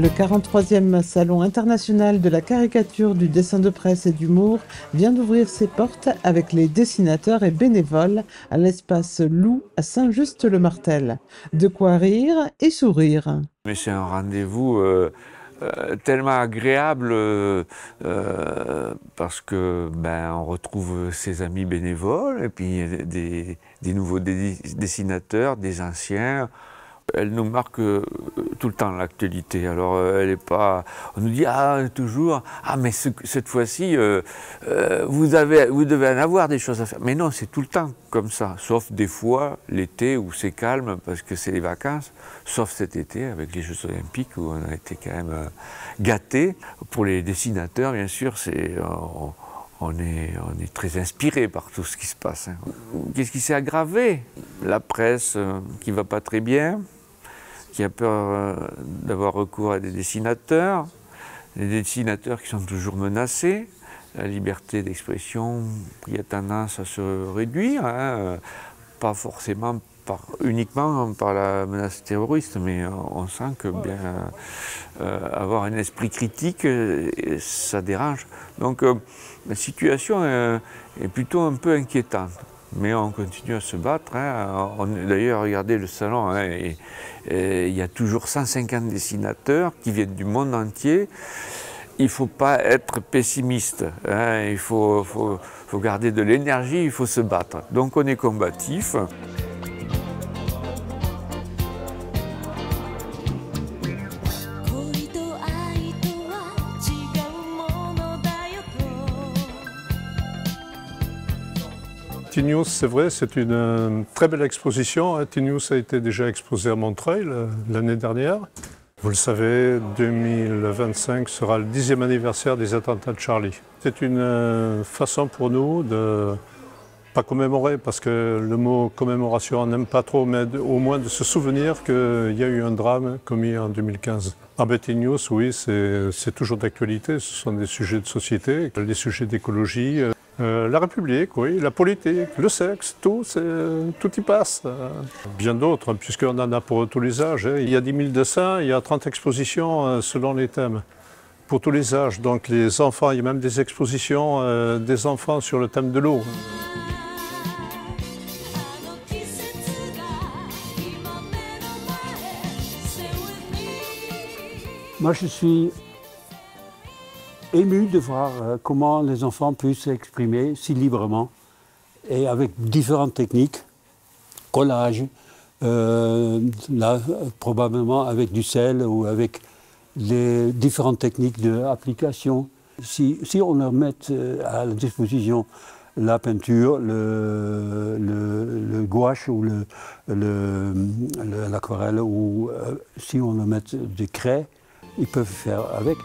Le 43e Salon international de la caricature, du dessin de presse et d'humour vient d'ouvrir ses portes avec les dessinateurs et bénévoles à l'espace Loup à Saint-Just-le-Martel. De quoi rire et sourire. Mais c'est un rendez-vous euh, euh, tellement agréable euh, parce que ben, on retrouve ses amis bénévoles et puis des, nouveaux dessinateurs, des anciens. Elle nous marque euh, tout le temps l'actualité. Alors euh, elle est pas. On nous dit ah toujours ah mais ce- cette fois-ci euh, vous vous devez en avoir des choses à faire. Mais non c'est tout le temps comme ça. Sauf des fois l'été où c'est calme parce que c'est les vacances. Sauf cet été avec les Jeux Olympiques où on a été quand même gâtés. Pour les dessinateurs bien sûr c'est on, on est, on est très inspiré par tout ce qui se passe. hein. Qu'est-ce qui s'est aggravé? La presse qui va pas très bien, qui a peur euh, d'avoir recours à des dessinateurs, les dessinateurs qui sont toujours menacés, la liberté d'expression qui a tendance à se réduire, hein, euh, pas forcément par, uniquement par la menace terroriste, mais euh, on sent que bien avoir un esprit critique, ça dérange. Donc la situation est plutôt un peu inquiétante. Mais on continue à se battre. hein. D'ailleurs, regardez le salon, hein, il y a toujours 150 dessinateurs qui viennent du monde entier. Il ne faut pas être pessimiste. hein. Il faut- faut garder de l'énergie, il faut se battre. Donc on est combatif. と T-News, c'est vrai, c'est une euh, très belle exposition. T-News a été déjà exposé à Montreuil le- l'année dernière. Vous le savez, 2025 sera le dixième anniversaire des attentats de Charlie. C'est une euh, façon pour nous de pas commémorer, parce que le mot commémoration, on n'aime pas trop, mais au moins de se souvenir qu'il y a eu un drame commis en 2015. Ah ben, T-News, oui, c'est toujours d'actualité. Ce sont des sujets de société, des sujets d'écologie, euh, la République, oui, la politique, le sexe, tout, tout y passe. Bien d'autres, puisqu'on en a pour tous les âges. Hein. Il y a 10 000 dessins, il y a 30 expositions euh, selon les thèmes. Pour tous les âges, donc les enfants, il y a même des expositions euh, des enfants sur le thème de l'eau. Moi, je suis ému de voir euh, comment les enfants puissent s'exprimer si librement et avec différentes techniques, collage, euh, là, probablement avec du sel ou avec les différentes techniques d'application. Si, on leur met euh, à disposition la peinture, le, gouache ou le- le- le- l'aquarelle, ou si on leur met des craies, ils peuvent faire avec.